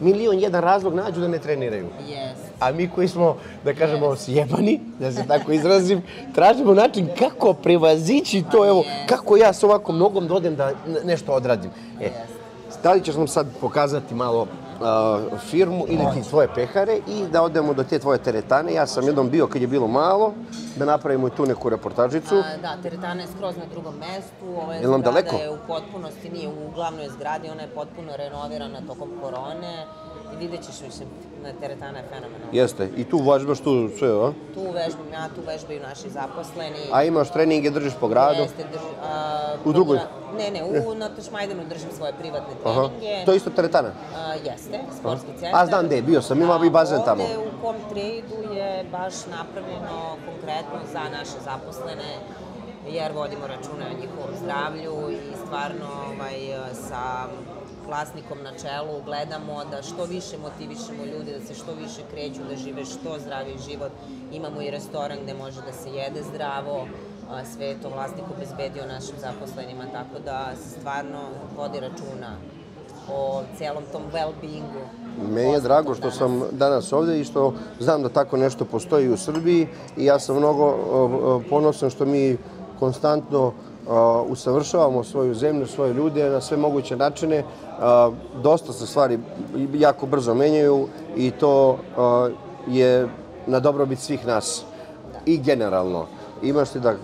A: milion jedan razlog nađu da ne treniraju.
B: Yes.
A: A mi koji smo, da kažemo, sjebani, da se tako izrazim, tražimo način kako prevazići to, evo, kako ja s ovakvom nogom dodem da n- nešto odradim. E, da li ćeš nam sad pokazati malo firmu ili ti svoje pehare i da odemo do te tvoje teretane. Ja sam jednom bio kad je bilo malo, da napravimo i tu neku reportažicu.
B: A, da, teretana je skroz na drugom mestu. Ova je zgrada
A: daleko?
B: je u potpunosti, nije u glavnoj zgradi, ona je potpuno renovirana tokom korone. I vidjet ćeš, mislim, na teretana je fenomenalna.
A: Jeste, i tu važbaš tu sve, a?
B: Tu vežbam ja, tu vežbaju naši zaposleni.
A: A imaš treninge, držiš po gradu?
B: Jeste, drži, a,
A: U drugoj?
B: Ne, ne, u Natašmajdenu držim svoje privatne
A: Aha.
B: treninge.
A: To je isto teretana?
B: A, jeste, sportski centar.
A: A, znam gde bio sam, ima i bazen tamo.
B: Ovde u kom tradu je baš napravljeno konkretno za naše zaposlene, jer vodimo računa o njihovom zdravlju i stvarno ovaj, sa vlasnikom na čelu gledamo da što više motivišemo ljude, da se što više kreću, da žive što zdraviji život. Imamo i restoran gde može da se jede zdravo, sve je to vlasnik obezbedio našim zaposlenima, tako da stvarno vodi računa o celom tom well-beingu.
A: Meni je drago što sam danas ovde i što znam da tako nešto postoji u Srbiji i ja sam mnogo ponosan što mi konstantno usavršavamo svoju zemlju, svoje ljude na sve moguće načine. Dosta se stvari jako brzo menjaju i to je na dobrobit svih nas i generalno. Imaš li da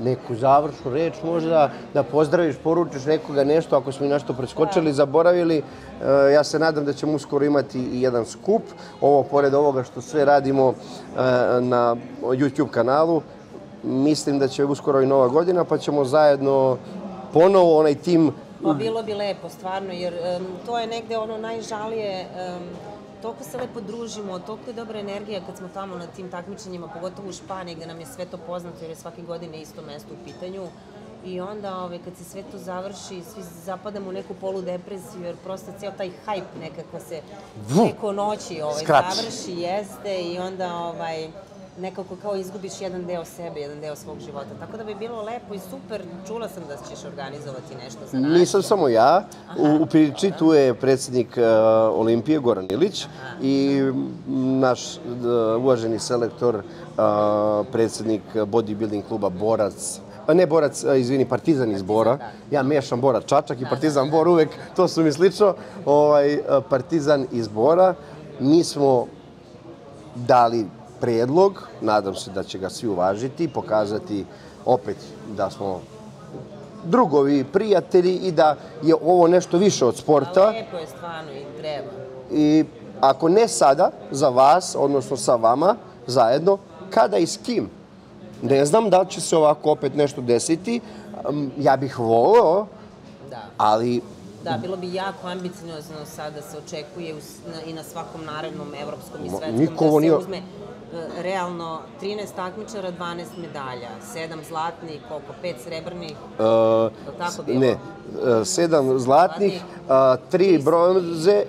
A: neku završnu reč možda, da pozdraviš, poručiš nekoga nešto, ako smo i nešto preskočili, zaboravili. E, ja se nadam da ćemo uskoro imati i jedan skup. Ovo, pored ovoga što sve radimo e, na YouTube kanalu, mislim da će uskoro i nova godina, pa ćemo zajedno ponovo onaj tim
B: Pa bilo bi lepo, stvarno, jer em, to je negde ono najžalije, em, toliko se lepo družimo, toliko je dobra energija kad smo tamo na tim takmičenjima, pogotovo u Španiji, gde nam je sve to poznato, jer je svake godine isto mesto u pitanju. I onda, ovaj, kad se sve to završi, svi zapadamo u neku poludepresiju, jer prosto ceo taj hajp nekako se preko noći ovaj,
A: Skrači.
B: završi, jeste, i onda ovaj, nekako kao izgubiš jedan deo sebe, jedan deo svog života. Tako da bi bilo lepo i super, čula sam da ćeš organizovati nešto za nas.
A: Nisam samo ja. U, u priči tu je predsednik uh, Olimpije Goran Ilić i mm, naš uh, uvaženi selektor, uh, predsednik bodybuilding kluba Borac Pa ne Borac, a, izvini, Partizan iz Bora. Ja mešam Borac Čačak i Partizan Bor uvek, to su mi slično. Ovaj, Partizan iz Bora. Mi smo dali predlog, nadam se da će ga svi uvažiti, pokazati opet da smo drugovi, prijatelji i da je ovo nešto više od sporta.
B: Lepo je stvarno i treba.
A: I ako ne sada, za vas, odnosno sa vama, zajedno, kada i s kim? Ne znam da li će se ovako opet nešto desiti. Ja bih voleo,
B: Da.
A: ali
B: Da, bilo bi jako ambiciozno sad da se očekuje i na svakom narednom evropskom i svetskom
A: niko
B: da se
A: nije-
B: uzme realno 13 takmičara, 12 medalja, 7 zlatnih, koliko, 5 srebrnih,
A: uh,
B: Je tako bilo?
A: ne, uh, sedam zlatnih, uh, tri bronze,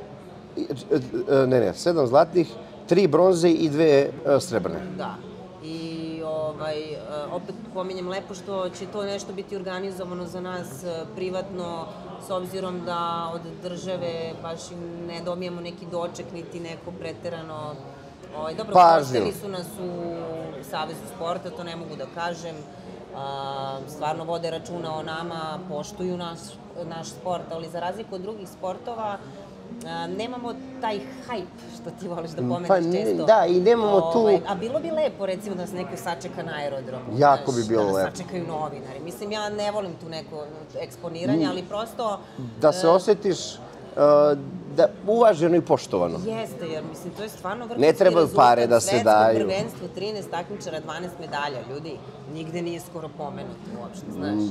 A: i- uh, ne, ne, sedam zlatnih, tri bronze i dve uh, srebrne.
B: da. I ovaj, e, opet pominjem lepo što će to nešto biti organizovano za nas e, privatno, s obzirom da od države baš ne dobijemo neki doček, niti neko preterano Ovaj, dobro,
A: Pažnju.
B: pošteni su nas u Savezu sporta, to ne mogu da kažem. A, stvarno vode računa o nama, poštuju naš, naš sport, ali za razliku od drugih sportova, a, nemamo taj hajp što ti voliš da pomeneš
A: Pa
B: često.
A: da, i nemamo tu-
B: Ovaj, a bilo bi lepo, recimo, da nas neko sačeka na aerodromu.
A: Jako
B: znaš,
A: bi bilo
B: da nas
A: lepo.
B: sačekaju novinari. Mislim, ja ne volim tu neko eksponiranje, ali prosto...
A: Da se
B: e,
A: osjetiš uh, da uvaženo i poštovano.
B: Jeste, jer mislim, to je stvarno vrhunski
A: Ne trebaju pare da se
B: Svetsko
A: daju.
B: prvenstvo, 13 takmičara, 12 medalja, ljudi, nigde nije skoro pomenuto uopšte, znaš.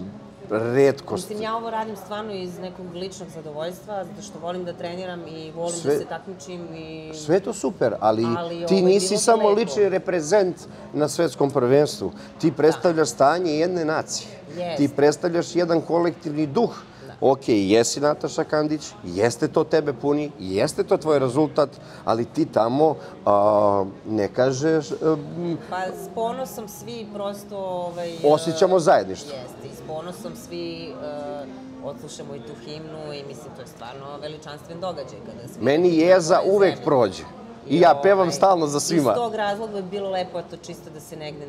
A: redkost.
B: Mislim, ja ovo radim stvarno iz nekog ličnog zadovoljstva, zato što volim da treniram i volim
A: Sve-
B: da se takmičim i...
A: Sve to super, ali,
B: Ali,
A: ti nisi samo
B: lepo.
A: lični reprezent na svetskom prvenstvu. Ti predstavljaš stanje jedne nacije.
B: Jest.
A: Ti predstavljaš jedan kolektivni duh. Ok, jesi Nataša Kandić, jeste to tebe puni, jeste to tvoj rezultat, ali ti tamo a, ne kažeš, a,
B: Pa s ponosom svi prosto... Ovaj,
A: Osjećamo zajedništvo.
B: Jeste, i s ponosom svi uh, odslušamo i tu himnu i mislim, to je stvarno veličanstven događaj kada svi...
A: meni jeza uvek
B: zemlje.
A: prođe. I ja pevam
B: ovaj,
A: stalno za svima.
B: Iz tog razloga bi bilo lepo to čisto da se negde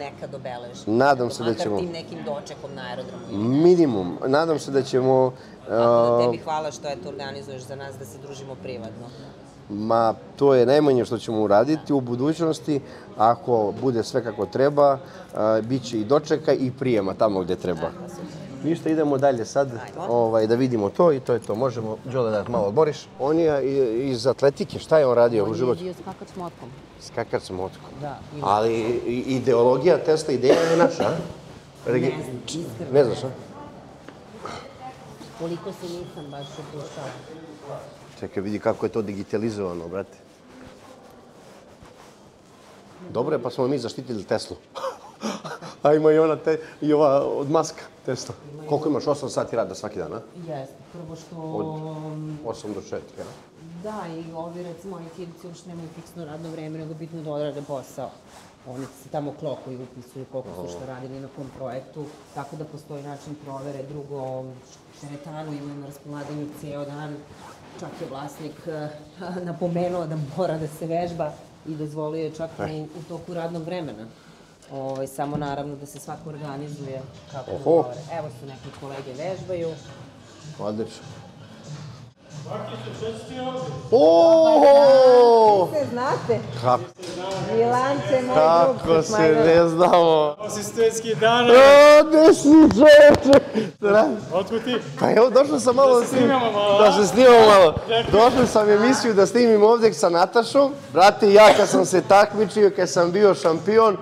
B: nekad obeleži.
A: Nadam se da
B: Makar
A: ćemo.
B: tim nekim dočekom na aerodromu.
A: Minimum. Nadam se da ćemo...
B: Tako da tebi hvala što eto organizuješ za nas da se družimo privatno.
A: Ma, to je najmanje što ćemo uraditi u budućnosti. Ako bude sve kako treba, bit će i dočeka i prijema tamo gde treba.
B: Tako, super.
A: Ništa, idemo dalje sad ovaj, da vidimo to i to je to. Možemo, Đole, da malo odboriš. On je iz atletike, šta je on radio u životu?
B: bio skakač s motkom.
A: Skakač s motkom.
B: Da.
A: Ali ideologija Tesla ideja je naša, a? Regi-
B: Ne znam, iskreno.
A: Ne znaš, a?
B: Koliko se nisam baš upuštala.
A: Čekaj, vidi kako je to digitalizovano, brate. Dobro je, pa smo mi zaštitili Teslu. A ima i ona te, i ova od maska Tesla. Koliko imaš? 8 sati rada svaki dan, a?
B: Jeste, prvo što...
A: 8 do 4, ja?
B: Da, i ovi recimo IT-evci uopšte nemaju fiksno radno vreme, nego bitno da odrade posao. Oni se tamo klokuju, upisuju koliko su što radili na kom projektu, tako da postoji način provere. Drugo, teretanu imaju na raspolaganju ceo dan. Čak je vlasnik eh, napomenuo da mora da se vežba i dozvolio je čak u, u toku radnog vremena. Ovaj, samo naravno da se svako organizuje kako
A: Oho.
B: mu govore. Evo su neki kolege vežbaju.
A: Odlično. O!
B: Se znate,
A: Kako,
B: Milance, moj
A: kako se ne znamo.
C: Asistentski dan,
A: O, gde si čoveče?
C: otkud ti?
A: Pa evo, došao sam malo da snimam.
C: snimamo malo,
A: Da se snimamo malo. Došao sam emisiju da snimim ovde sa Natašom. Brate, ja kad sam se takmičio, kad sam bio šampion,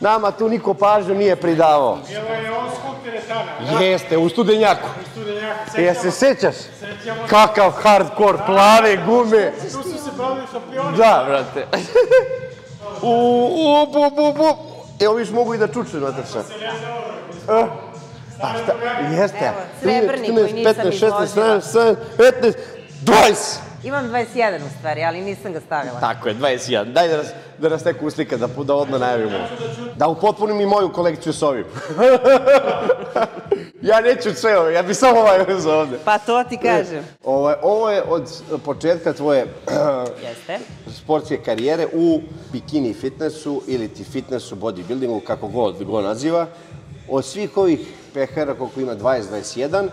A: nama tu niko pažnju nije pridavao.
C: Je on
A: Jeste, u studenjaku.
C: studenjak,
A: Ja se sećaš?
C: Sećamo.
A: Kakav hardcore, plave gume.
C: Tu su se pravili šampioni.
A: Da, brate. U, u, bu, bu, bu. Evo viš mogu i da čuču, Nataša. Eh, A šta, jeste.
B: Evo, srebrni koji nisam
A: 15, 16,
B: izložila.
A: 17, 15, 20.
B: Imam 21 u stvari, ali nisam ga stavila.
A: Tako je, 21. Daj da nas, da nas neko uslika, da, da odmah najavimo. Da upotpunim i moju kolekciju s ovim. ja neću sve ovo, ja bi samo ovaj uzeo ovde.
B: Pa to ti kažem.
A: Ovo, je- ovo je od početka tvoje
B: Jeste.
A: sportske karijere u bikini fitnessu ili ti fitnessu, bodybuildingu, kako god go naziva. Od svih ovih pehara, koliko ima 20-21,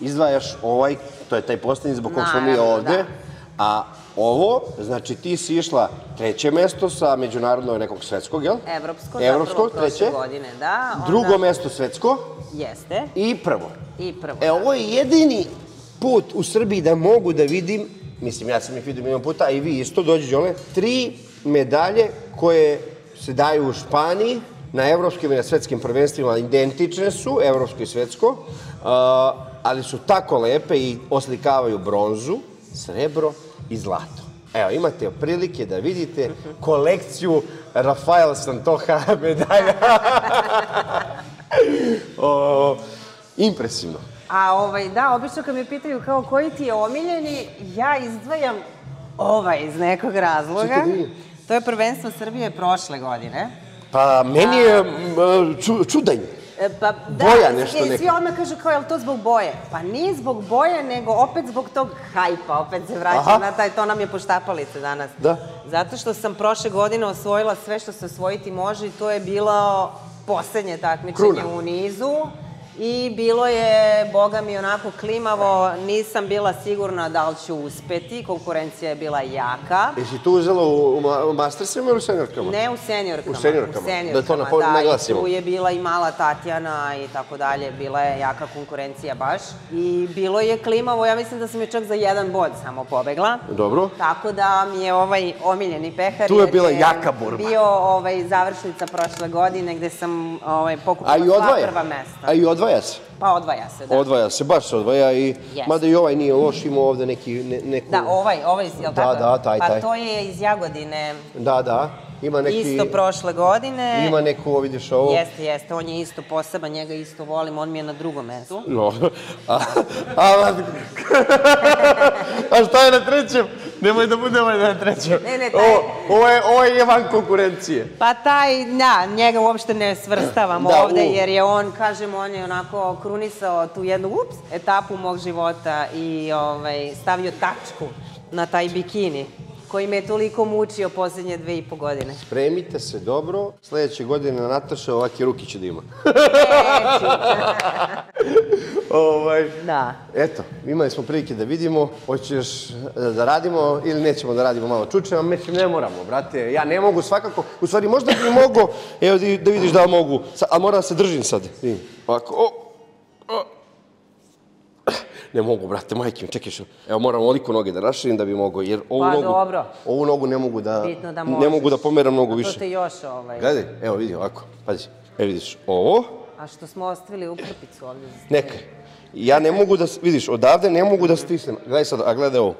A: izdvajaš ovaj, to je taj poslednji zbog kog smo mi
B: Naravno,
A: ovde.
B: da.
A: A ovo, znači ti si išla treće mesto sa međunarodnog nekog svetskog, jel?
B: Evropsko,
A: Evropsko,
B: zapravo prošle
A: treće.
B: godine, da. Onda,
A: Drugo mesto svetsko
B: Jeste.
A: i prvo.
B: I prvo.
A: E, ovo je jedini put u Srbiji da mogu da vidim, mislim, ja sam ih vidio milion puta, a i vi isto, dođi Đole, tri medalje koje se daju u Španiji, na evropskim i na svetskim prvenstvima identične su, evropsko i svetsko, a, ali su tako lepe i oslikavaju bronzu, srebro i zlato. Evo, imate prilike da vidite kolekciju Rafael Santoha medalja. o, impresivno.
B: A ovaj, da, obično kad me pitaju kao koji ti je omiljeni, ja izdvajam ovaj iz nekog razloga.
A: Čekaj.
B: To je prvenstvo Srbije prošle godine.
A: Pa, meni je m, ču, čudanj.
B: E, Pa da,
A: Boja nešto
B: i svi
A: neka.
B: odmah kažu kao, je li to zbog boje? Pa nije zbog boje, nego opet zbog tog hajpa, opet se vraćam na taj, to nam je poštapalice danas.
A: Da.
B: Zato što sam prošle godine osvojila sve što se osvojiti može i to je bilo poslednje takmičenje
A: Kruna.
B: u nizu. I bilo je, boga mi, onako klimavo, nisam bila sigurna da li ću uspeti, konkurencija je bila jaka.
A: Jesi tu uzela u, u, ma- u mastersima ili u seniorkama?
B: Ne u seniorkama.
A: U seniorkama,
B: U seniorkama,
A: da to napo-
B: da,
A: naglasimo.
B: Tu je bila i mala Tatjana i tako dalje, bila je jaka konkurencija baš. I bilo je klimavo, ja mislim da sam je čak za jedan bod samo pobegla.
A: Dobro.
B: Tako da mi je ovaj omiljeni pehar.
A: Tu je bila jaka borba.
B: Bio ovaj, završnica prošle godine gde sam ovaj, pokupila sva prva mesta.
A: A i odvaja odvaja se.
B: Pa odvaja se, da.
A: Odvaja se, baš se odvaja i... Mada i ovaj nije loš, ima ovde neki, ne, neku...
B: Da, ovaj, ovaj, jel
A: Da,
B: tako?
A: da, taj,
B: pa
A: taj.
B: to je iz Jagodine,
A: Da, da, ima neki...
B: isto prošle godine.
A: Ima neku, ovo vidiš ovo...
B: Jeste, jeste, on je isto poseban, njega isto volim, on mi je na drugom mestu.
A: No, a, a, a šta je na trećem? Nemoj da bude ovaj na trećem.
B: Ne, ne, taj-
A: Ovo, ovo, je, ovo je van konkurencije.
B: Pa taj, da, njega uopšte ne svrstavam
A: Da,
B: ovde,
A: u.
B: jer je on, kažem, on je onako krunisao tu jednu, ups, etapu mog života i ovaj, stavio tačku na taj bikini koji me je toliko mučio poslednje dve i po godine.
A: Spremite se dobro, sledeće godine na Nataša ovake ruke će da ima. ovaj,
B: Da.
A: Eto, imali smo prilike da vidimo, hoćeš e, da radimo ili nećemo da radimo malo čučeva, mislim ne moramo, brate, ja ne mogu svakako, u stvari možda bi mogo, evo da vidiš da mogu, a moram da se držim sad, vidim, ovako, o, o. Ne mogu, brate, majke mi, čekaj što, evo moram oliko noge da raširim da bi mogo, jer ovu
B: Pa,
A: nogu,
B: dobro.
A: ovu nogu ne mogu da,
B: Bitno da
A: ne
B: možeš.
A: mogu da pomeram mnogo
B: A
A: više.
B: To te još ovaj...
A: Gledaj, evo vidi ovako, pazi, evo vidiš, ovo,
B: A što smo ostavili ukrpicu ovde? za
A: Neka. Ja ne mogu da, vidiš, odavde ne mogu da stisnem. Gledaj sad, a gledaj ovo.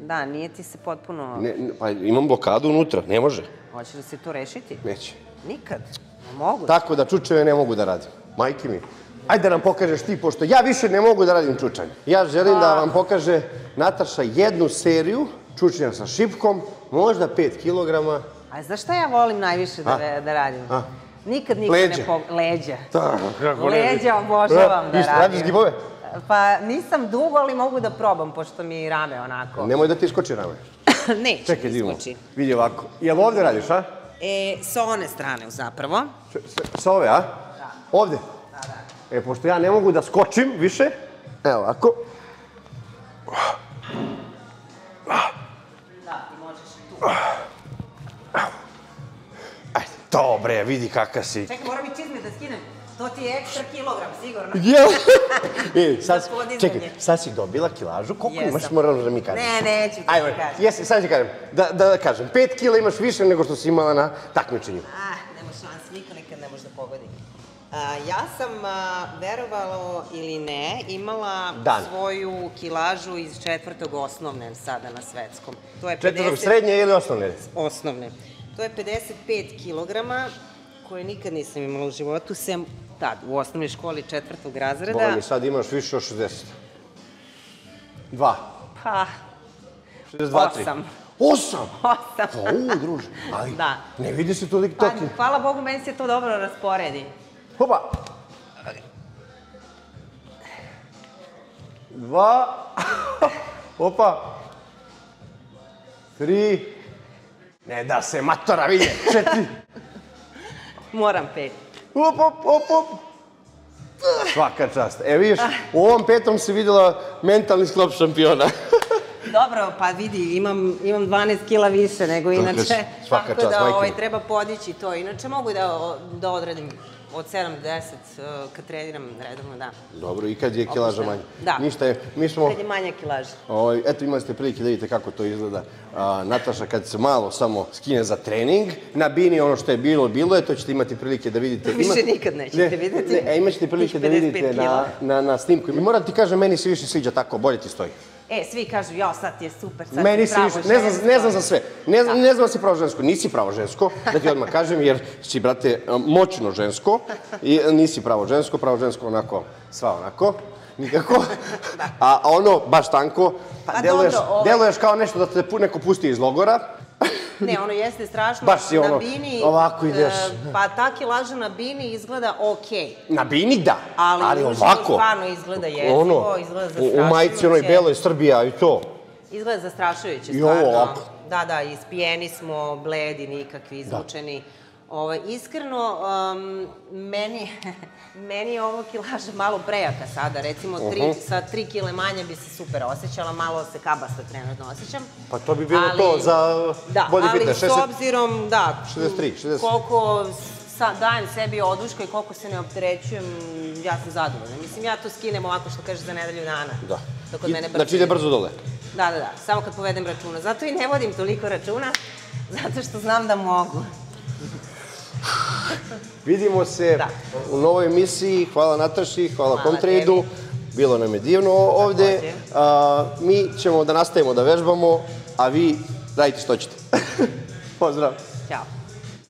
B: Da, nije ti se potpuno...
A: Ne, ne, pa imam blokadu unutra, ne može.
B: Hoće li se to rešiti?
A: Neće.
B: Nikad. Ne mogu.
A: Tako da čučeve ne mogu da radim. Majke mi. Ajde da nam pokažeš ti, pošto ja više ne mogu da radim čučanje. Ja želim da vam pokaže Nataša jednu seriju čučnja sa šipkom, možda 5 kilograma.
B: A znaš šta ja volim najviše da, da radim?
A: A?
B: Nikad niko
A: Leđa.
B: ne po... Leđa.
A: Da, kako bi.
B: Leđa obožavam da radim.
A: radiš gibove?
B: Pa nisam dugo, ali mogu da probam, pošto mi rame onako.
A: Nemoj da ti skoči rame.
B: Neće
A: Čekaj,
B: mi
A: divimo.
B: skoči.
A: Vidi ovako. Jel ovde radiš, a?
B: E, sa one strane zapravo.
A: Sa ove, a? Da. Ovde? Da, da. E, pošto ja ne mogu da skočim više, evo ovako.
B: Da, ti možeš tu.
A: Ajde, dobre, vidi kakav si.
B: Čekaj, moram i čizme da skinem. To ti je ekstra kilogram, sigurno.
A: Jel? e, sad, čekaj, sad si dobila kilažu, koliko
B: Jesam.
A: imaš, moram da mi kažeš.
B: Ne, neću ti
A: Ajde,
B: kažem.
A: jesi, sad ću kažem, da, da, da kažem, 5 kila imaš više nego što si imala na takmičenju.
B: Ah, nema šanse, niko nikad ne može da pogodi. Ja sam, verovalo ili ne, imala
A: Dan.
B: svoju kilažu iz četvrtog osnovne sada na svetskom. To je
A: Četvrtog
B: 50
A: srednje ili osnovne?
B: osnovne. To je 55 kilograma koje nikad nisam imala u životu, sem tad, u osnovnoj školi četvrtog razreda.
A: Boga mi sad imaš više od 60. Dva.
B: Pa,
A: 62, 3.
B: Osam.
A: Osam?
B: osam.
A: Pa, u, druže. Ali,
B: Da.
A: ne vidi se toliko
B: Pa,
A: toki.
B: hvala Bogu, meni se to dobro rasporedi.
A: Hopa. Dva. Opa. Tri. Ne da se matora vidi. Četiri.
B: Moram pet.
A: Op, op, op, op. Svaka čast. E, vidiš, u ovom petom si videla mentalni sklop šampiona.
B: Dobro, pa vidi, imam, imam 12 kila više nego inače.
A: svaka
B: tako
A: čast,
B: da ovaj, treba podići to. Inače mogu da, da odredim od 7 do 10 uh, kad treniram redovno, da.
A: Dobro, i kad je kilaža
B: Opušteno.
A: manja.
B: Da.
A: Ništa je, mi smo...
B: Kad je manja kilaža.
A: Ovaj, eto imali ste prilike da vidite kako to izgleda. A, Nataša kad se malo samo skine za trening, na bini ono što je bilo, bilo je, to ćete imati prilike da vidite.
B: Više nikad nećete
A: ne,
B: videti.
A: Ne, e, imat ćete prilike da
B: 55
A: vidite na, na, na snimku. I moram ti kažem, meni se više sviđa tako, bolje ti stoji.
B: E, svi kažu, ja, sad ti je super, sad
A: Meni
B: si pravo
A: više, ne znam,
B: žensko.
A: ne znam za sve. Ne znam,
B: Da.
A: ne znam da si pravo žensko. Nisi pravo žensko, da ti odmah kažem, jer si, brate, moćno žensko. I nisi pravo žensko, pravo žensko onako, sva onako. Nikako. A ono, baš tanko, pa, deluješ,
B: dobro, ovaj-
A: deluješ kao nešto da te neko pusti iz logora.
B: Ne, ono jeste strašno.
A: Baš si
B: na
A: ono,
B: bini,
A: ovako ideš.
B: e, pa ta kilaža na bini izgleda okej.
A: Na bini da,
B: Ali,
A: ali ovako.
B: stvarno izgleda jezivo,
A: Ono,
B: izgleda
A: u, u
B: zastrašujuće.
A: majici onoj beloj Srbija i to.
B: Izgleda zastrašujuće,
A: I ovo
B: stvarno.
A: ovako.
B: Da, da, ispijeni smo, bledi, nikakvi, izmučeni. Ovaj, iskreno, um, meni, meni je ovo kilaža malo prejaka sada. Recimo, tri,
A: Mhm.
B: sa tri kile manje bi se super osjećala, malo se kabasta trenutno osjećam.
A: Pa to bi bilo to za
B: da,
A: body
B: ali
A: fitness,
B: s
A: 60
B: obzirom, da,
A: 63, 60.
B: koliko sa, dajem sebi oduška i koliko se ne opterećujem, ja sam zadovoljna. Mislim, ja to skinem ovako što kaže za nedelju dana.
A: Da.
B: To kod
A: I-
B: mene
A: Znači ide brzo dole.
B: Da, da, da, samo kad povedem računa. Zato i ne vodim toliko računa, zato što znam da mogu.
A: Vidimo se
B: Da.
A: u novoj emisiji. Hvala Nataši, hvala,
B: Hvala tebi.
A: Bilo nam je divno ovde. A, mi ćemo da nastavimo da vežbamo, a vi radite što ćete. Pozdrav!
B: Ćao.